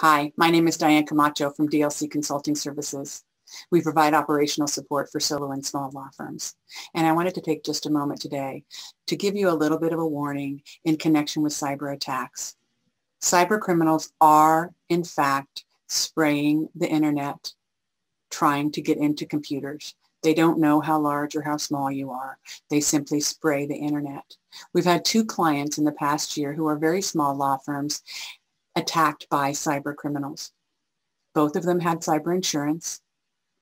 Hi, my name is Diane Camacho from DLC Consulting Services. We provide operational support for solo and small law firms. And I wanted to take just a moment today to give you a little bit of a warning in connection with cyber attacks. Cyber criminals are, in fact, spraying the internet, trying to get into computers. They don't know how large or how small you are. They simply spray the internet. We've had two clients in the past year who are very small law firms attacked by cyber criminals. Both of them had cyber insurance.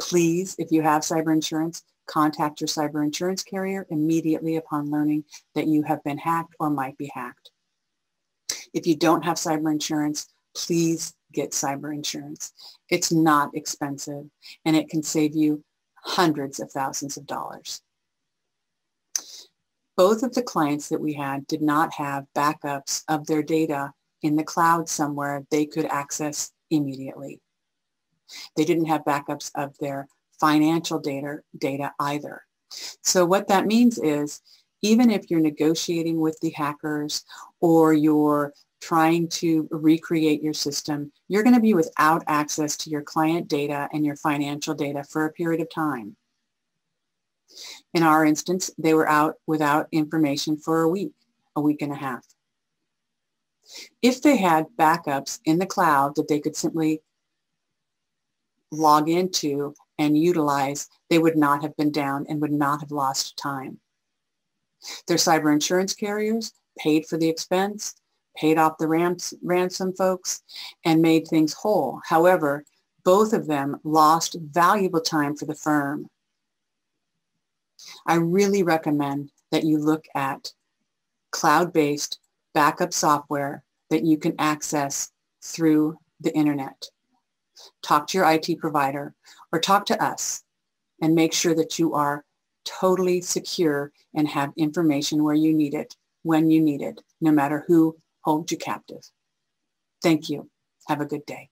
Please, if you have cyber insurance, contact your cyber insurance carrier immediately upon learning that you have been hacked or might be hacked. If you don't have cyber insurance, please get cyber insurance. It's not expensive and it can save you hundreds of thousands of dollars. Both of the clients that we had did not have backups of their data in the cloud somewhere they could access immediately. They didn't have backups of their financial data, data either. So what that means is even if you're negotiating with the hackers or you're trying to recreate your system, you're going to be without access to your client data and your financial data for a period of time. In our instance, they were out without information for a week, a week and a half. If they had backups in the cloud that they could simply log into and utilize, they would not have been down and would not have lost time. Their cyber insurance carriers paid for the expense, paid off the rams, ransom folks, and made things whole. However, both of them lost valuable time for the firm. I really recommend that you look at cloud-based backup software that you can access through the internet. Talk to your IT provider or talk to us and make sure that you are totally secure and have information where you need it, when you need it, no matter who holds you captive. Thank you. Have a good day.